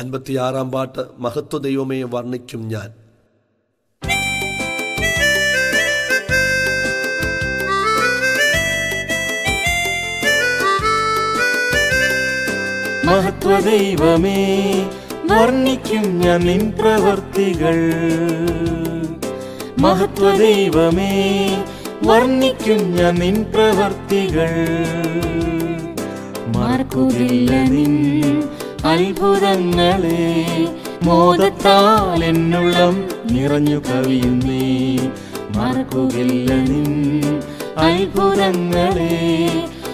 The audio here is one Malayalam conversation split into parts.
അൻപത്തിയാറാം പാട്ട് മഹത്വ ദൈവമേ വർണിക്കും ഞാൻ. മഹത്വ ദൈവമേ വർണിക്കും ഞാൻ നിൻ പ്രവർത്തികൾ. മഹത്വദൈവമേ വർണിക്കും ഞാൻ നിൻ പ്രവർത്തികൾ. മാർക്കുകയില്ല നിൻ അത്ഭുതങ്ങളെ മോദത്താൽ എന്നുള്ളം നിറഞ്ഞു കവിയുന്നേ. മറക്കുകില്ല നിൻ അത്ഭുതങ്ങളെ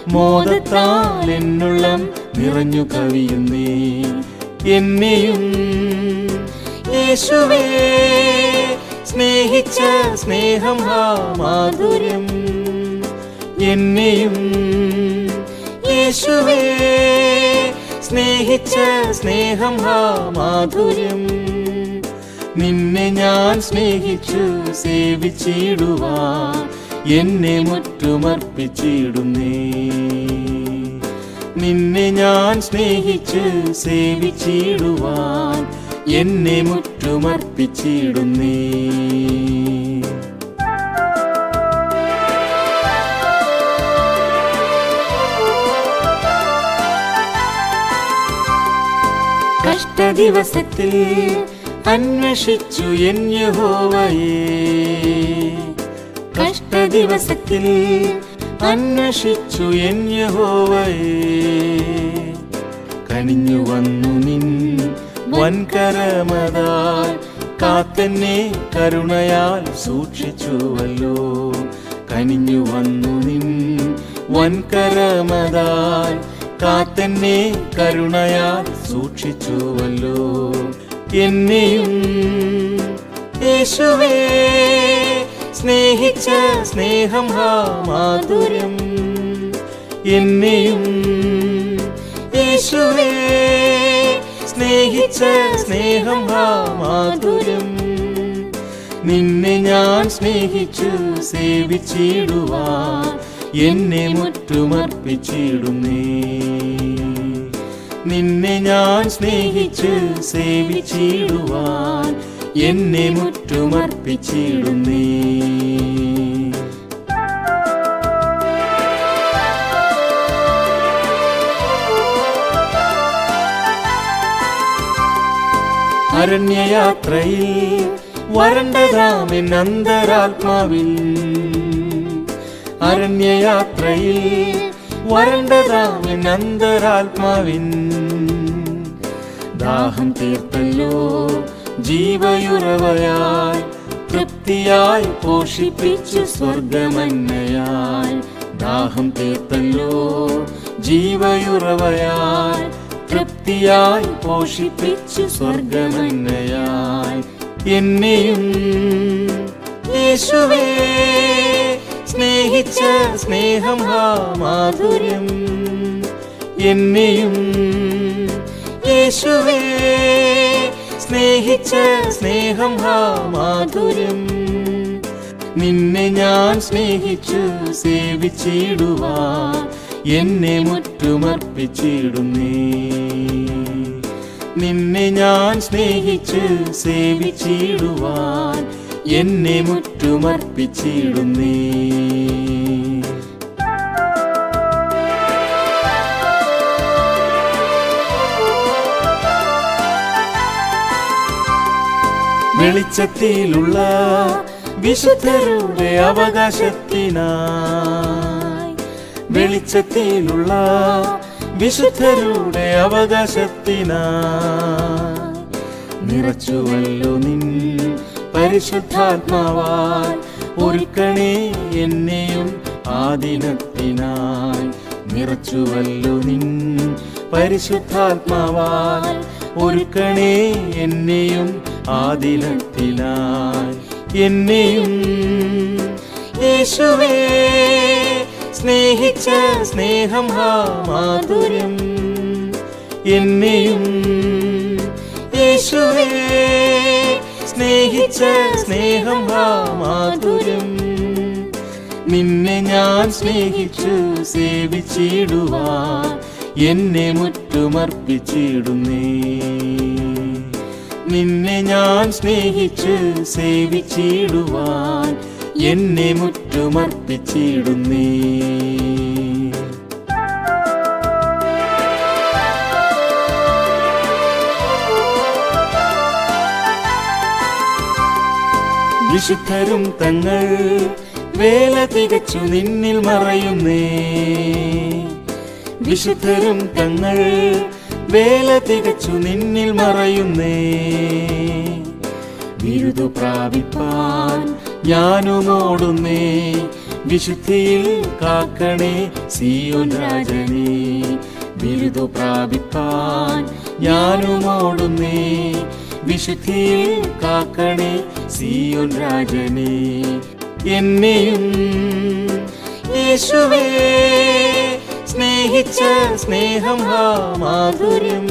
മോദത്താൽ എന്നുള്ളം നിറഞ്ഞു കവിയുന്നേ. എന്നെയും യേശുവേ സ്നേഹിച്ച സ്നേഹം ഹാ മാധുര്യം. എന്നെയും യേശുവേ സ്നേഹിച്ച സ്നേഹം ആ മാധുര്യം. നിന്നെ ഞാൻ സ്നേഹിച്ചു സേവിച്ചിടുവാൻ എന്നെ മുറ്റുമർപ്പിച്ചിടുന്നേ. നിന്നെ ഞാൻ സ്നേഹിച്ച് സേവിച്ചിടുവാൻ. എന്നെ മുറ്റുമർപ്പിച്ചിടുന്നേ. കഷ്ടദിവസത്തിൽ അന്വേഷിച്ചു എൻ യഹോവയെ. കഷ്ടദിവസത്തിൽ അന്വേഷിച്ചു എൻ യഹോവയെ. കനിഞ്ഞു വന്നു നിൻ വൻകരമതാൽ കാത്തെന്നെ കരുണയാൽ സൂക്ഷിച്ചുവല്ലോ. കനിഞ്ഞു വന്നു നിൻ വൻകരമതാൽ കാത്തെന്നെ കരുണയാൽ സൂക്ഷിച്ചുവല്ലോ. എന്നെയും യേശുവേ സ്നേഹിച്ച സ്നേഹം ഹാ മാധുര്യം. എന്നെയും യേശുവേ സ്നേഹിച്ച സ്നേഹം ഹാ മാധുര്യം. നിന്നെ ഞാൻ സ്നേഹിച്ചു സേവിച്ചിടുവാൻ എന്നെ മുറ്റുമർപ്പിച്ചിടുന്നേ. നിന്നെ ഞാൻ സ്നേഹിച്ച് സേവിച്ചിടുവാൻ എന്നെ മുറ്റുമർപ്പിച്ചിടുന്നേ. അരണ്യയാത്രയിൽ വരണ്ടതാമെൻ അന്തരാത്മാവിൽ. അരണ്യയാത്രയിൽ വരണ്ടതാമെൻ അന്തരാത്മാവിൻ ദാഹം തീർത്തല്ലോ. ജീവയുറവയായി തൃപ്തിയായി പോഷിപ്പിച്ചു സ്വർഗമന്നയായി ദാഹം തീർത്തല്ലോ. ജീവയുറവയായി തൃപ്തിയായി പോഷിപ്പിച്ചു സ്വർഗമന്നയായി എന്നെയും സ്നേഹിച്ച സ്നേഹം മാധുര്യം. എന്നെയും യേശുവേ സ്നേഹിച്ച സ്നേഹം ഹാ മാധുര്യം നിന്നെ ഞാൻ സ്നേഹിച്ചു സേവിച്ചിടുവാൻ എന്നെ മുറ്റുമർപ്പിച്ചിടുന്നേ. നിന്നെ ഞാൻ സ്നേഹിച്ചു സേവിച്ചിടുവാൻ എന്നെ മുറ്റുമർപ്പിച്ചിടുന്നേ. വെളിച്ചത്തിലുള്ള വിശുദ്ധരുടെ അവകാശത്തിനായി. വെളിച്ചത്തിലുള്ള വിശുദ്ധരുടെ അവകാശത്തിനായി. നിറച്ചുവല്ലോ നിൻ പരിശുദ്ധാത്മാവാൽ ഒരുക്കണേ എന്നെയും ആദിനത്തിനായി നിറച്ചുവല്ലോ നിൻ പരിശുദ്ധാത്മാവാൽ ഒരുക്കണേ എന്നെയും ആദിനത്തിനായി എന്നെയും യേശുവേ സ്നേഹിച്ച സ്നേഹം ഹാ മാധുര്യം എന്നെയും യേശുവേ സ്നേഹിച്ച സ്നേഹം ഹാ മാധുര്യം നിന്നെ ഞാൻ സ്നേഹിച്ചു സേവിച്ചിടുവാൻ എന്നെ മുറ്റുമർപ്പിച്ചിടുന്നേ. നിന്നെ ഞാൻ സ്നേഹിച്ച് സേവിച്ചിടുവാൻ എന്നെ മുറ്റുമർപ്പിച്ചിടുന്നേ. വിശുദ്ധരും തങ്ങൾ വേല തികച്ചു നിന്നിൽ മറയുന്നേ. വിശുദ്ധരും തങ്ങൾ വേല തികച്ചു നിന്നിൽ മറയുന്നേ. ബിരുദു പ്രാപിപ്പാൻ ഞാനും ഓടുന്നേ. വിശുദ്ധിയിൽ കാക്കണേ സിയോൻ രാജനേ. ബിരുദു പ്രാപിപ്പാൻ ഞാനും ഓടുന്നേ. വിശുദ്ധിയിൽ കാക്കണേ സിയോൻ രാജനേ. എന്നെയും യേശുവേ. സ്നേഹിച്ച സ്നേഹം മാധുര്യം.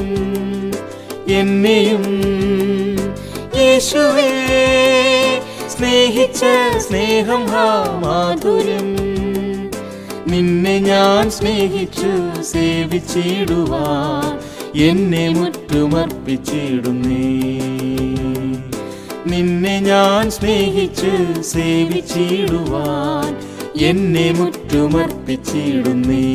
എന്നെയും യേശുവേ സ്നേഹിച്ച സ്നേഹം മാധുര്യം. നിന്നെ ഞാൻ സ്നേഹിച്ചു സേവിച്ചിടുവാൻ എന്നെ മുറ്റുമർപ്പിച്ചിടുന്നേ. നിന്നെ ഞാൻ സ്നേഹിച്ചു സേവിച്ചിടുവാൻ എന്നെ മുറ്റുമർപ്പിച്ചിടുന്നേ.